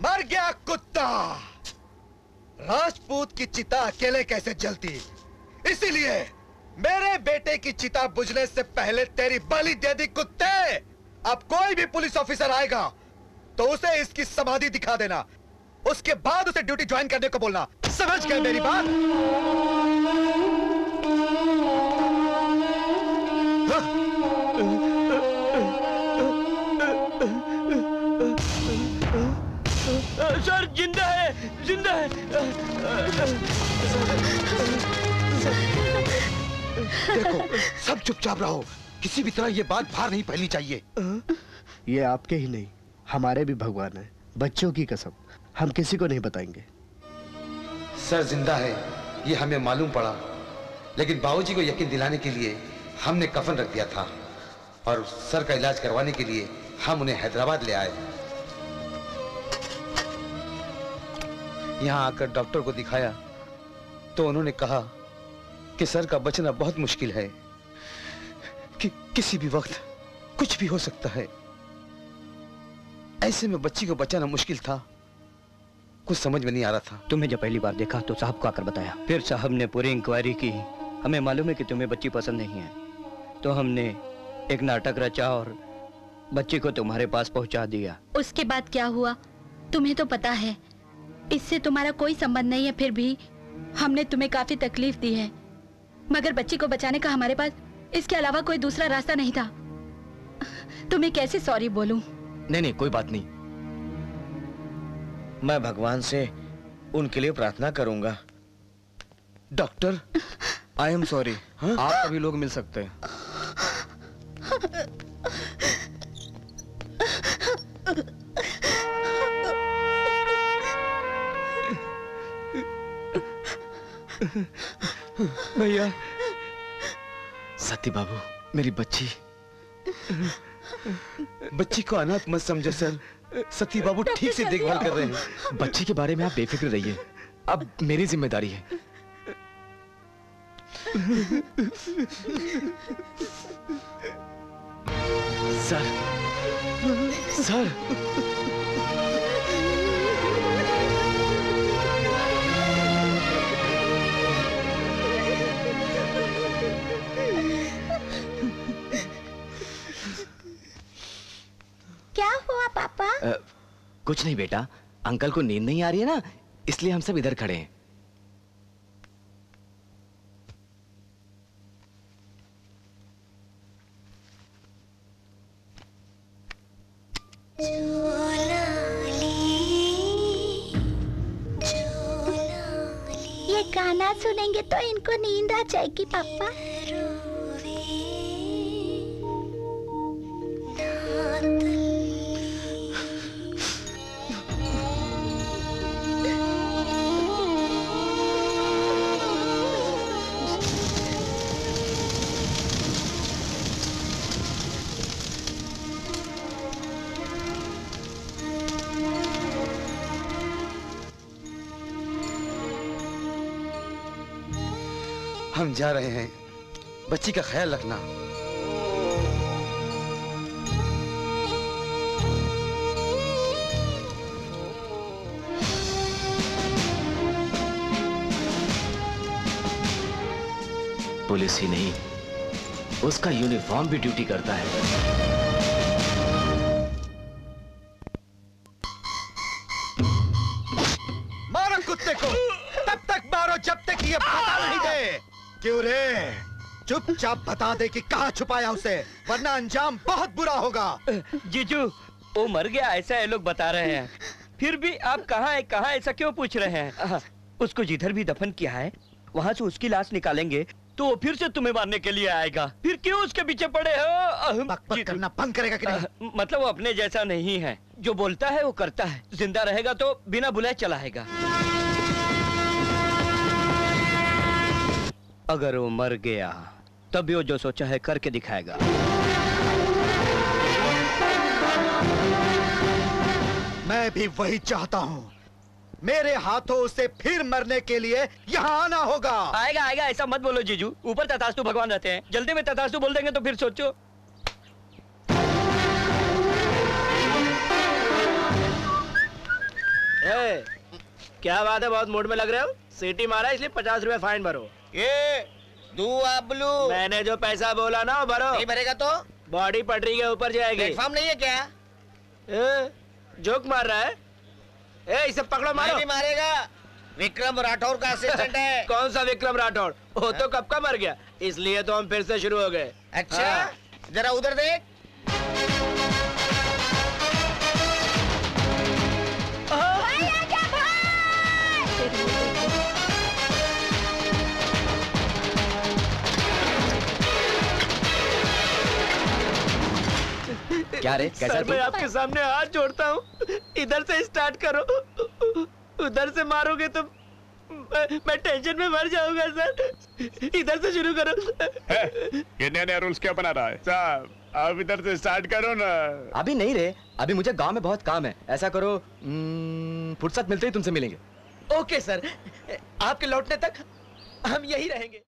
मर गया कुत्ता। राजपूत की चिता अकेले कैसे जलती? इसीलिए मेरे बेटे की चिता बुझने से पहले तेरी बलि दे दी कुत्ते। अब कोई भी पुलिस ऑफिसर आएगा तो उसे इसकी समाधि दिखा देना। उसके बाद उसे ड्यूटी ज्वाइन करने को बोलना। समझ गए मेरी बात? सर ज़िंदा है ज़िंदा है। देखो सब चुपचाप रहो। किसी भी तरह ये बात बाहर नहीं फैलनी चाहिए। ये आपके ही नहीं हमारे भी भगवान है। बच्चों की कसम हम किसी को नहीं बताएँगे। सर ज़िंदा है ये हमें मालूम पड़ा। लेकिन बाबूजी को यकीन दिलाने के लिए हमने कफन रख दिया था। और सर का इलाज करवाने के लिए हम उन्हें हैदराबाद ले आए। यहाँ आकर डॉक्टर को दिखाया तो उन्होंने कहा कि सर का बचना बहुत मुश्किल है। कि किसी भी वक्त कुछ भी हो सकता है। ऐसे में बच्ची को बचाना मुश्किल था। कुछ समझ में नहीं आ रहा था। तुम्हें जब पहली बार देखा तो साहब को आकर बताया। फिर साहब ने पूरी इंक्वायरी की। हमें मालूम है कि तुम्हें बच्ची पसंद नहीं है। तो हमने एक नाटक रचा और बच्ची को तुम्हारे पास पहुँचा दिया। उसके बाद क्या हुआ? तुम्हें तो पता है इससे तुम्हारा कोई संबंध नहीं है फिर भी हमने तुम्हें काफ़ी तकलीफ़ दी है। मगर बच्ची को बचाने का हमारे पास इसके अलावा कोई दूसरा रास्ता नहीं था। तुम्हें कैसे सॉरी बोलूँ? नहीं नहीं कोई बात नहीं। मैं भगवान से उनके लिए प्रार्थना करूँगा। डॉक्टर आई एम सॉरी आप सभी लोग मिल सकते हैं। भैया। सती बाबू मेरी बच्ची। बच्ची को अनाथ मत समझो सर। सती बाबू ठीक से देखभाल कर रहे हैं। बच्ची के बारे में आप बेफिक्र रहिए। अब मेरी ज़िम्मेदारी है। सर। सर। कुछ नहीं बेटा। अंकल को नींद नहीं आ रही है ना, इसलिए हम सब इधर खड़े हैं। ये गाना सुनेंगे तो इनको नींद आ जाएगी, पापा। हम जा रहे हैं। बच्ची का ख्याल रखना। पुलिस ही नहीं उसका यूनिफॉर्म भी ड्यूटी करता है। मारो कुत्ते को। तब तक मारो जब तक ये बता नहीं दे। क्यों रे? चुपचाप बता दे कि कहाँ छुपाया उसे वरना अंजाम बहुत बुरा होगा। जीजू वो मर गया ऐसा ये लोग बता रहे हैं। फिर भी आप कहाँ है कहाँ ऐसा क्यों पूछ रहे हैं? उसको जिधर भी दफन किया है वहाँ से उसकी लाश निकालेंगे तो वो फिर से तुम्हें मारने के लिए आएगा। फिर क्यों उसके पीछे पड़े हो। करना बंद करेगा कि नहीं? मतलब वो अपने जैसा नहीं है। जो बोलता है वो करता है। ज़िंदा रहेगा तो बिना बुलाए चलाएगा अगर वो मर गया तब भी वो जो सोचा है करके दिखाएगा। मैं भी वही चाहता हूँ। मेरे हाथों उसे फिर मरने के लिए यहाँ आना होगा। आएगा आएगा ऐसा मत बोलो जीजू। ऊपर तथास्तु भगवान रहते हैं। जल्दी में तथास्तु बोल देंगे तो फिर सोचो। ए, क्या बात है? बहुत मूड में लग रहे हो? सीटी मारा इसलिए पचास रुपए फाइन भरो। ये दुआ मैंने जो पैसा बोला ना भरो। नहीं भरेगा तो? बॉडी पटरी के ऊपर जाएगी। प्लेटफॉर्म नहीं है क्या? ए, जोक मार रहा है। ए इसे पकड़ो मारो। भी मारेगा। विक्रम राठौर का असिस्टेंट है। कौन सा विक्रम राठौर? वो तो कब का मर गया? इसलिए तो हम फिर से शुरू हो गए। अच्छा हाँ। जरा उधर देख। क्या रे? कैसा सर मैं आपके सामने हाथ जोड़ता हूँ। इधर से स्टार्ट करो। उधर से मारोगे तो मैं, मैं टेंशन में मर जाऊँगा सर। इधर से शुरू करो। ये नया नया रूल्स क्या बना रहा है? साहब आप इधर से स्टार्ट करो ना। अभी नहीं रे अभी मुझे गाँव में बहुत काम है। ऐसा करो फुर्सत मिलते ही तुमसे मिलेंगे। Okay sir. आपके लौटने तक हम यही रहेंगे।